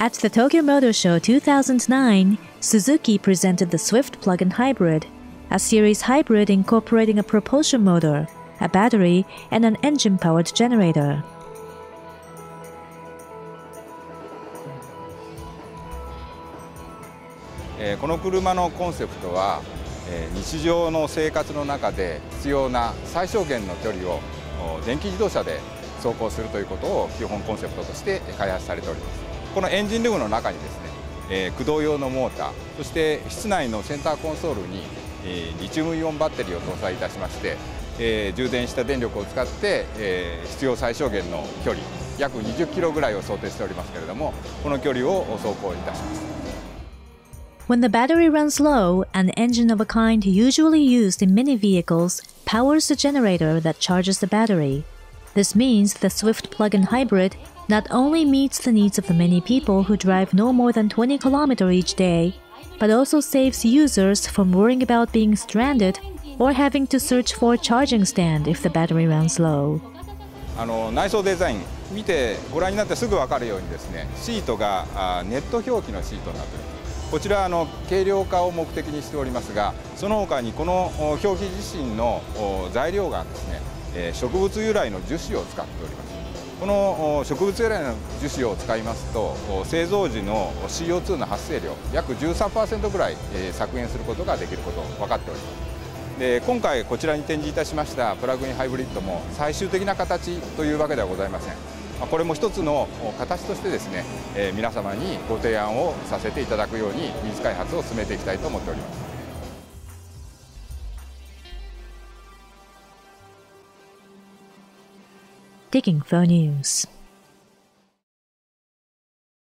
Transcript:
At the Tokyo Motor Show 2009, Suzuki presented the Swift plug-in hybrid, a series hybrid incorporating a propulsion motor, a battery, and an engine-powered generator. えこの車のコンセプトは、日常の生活の中で必要な最小限の距離を電気自動車で走行するということを基本コンセプトとして開発されておりますこのエンジンルームの中にですね、えー、駆動用のモーターそして室内のセンターコンソールに、えー、リチウムイオンバッテリーを搭載いたしまして、えー、充電した電力を使って、えー、必要最小限の距離約20キロぐらいを想定しておりますけれどもこの距離を走行いたします When the battery runs low, an engine of a kind usually used in many vehicles powers the generator that charges the battery. This means the Swift plug-in hybrid not only meets the needs of the many people who drive no more than 20 km each day, but also saves users from worrying about being stranded or having to search for a charging stand if the battery runs low. あの内装デザイン見てご覧になってすぐ分かるようにですねシートがあネット表記のシートになっているこちらあの軽量化を目的にしておりますがその他にこの表記自身の材料がですね植物由来の樹脂を使っております。この植物由来の樹脂を使いますと製造時の CO2 の発生量約13%ぐらい削減することができること分かっております。で今回こちらに展示いたしましたプラグインハイブリッドも最終的な形というわけではございません。これも一つの形としてですね皆様にご提案をさせていただくように技術開発を進めていきたいと思っております。Digging for News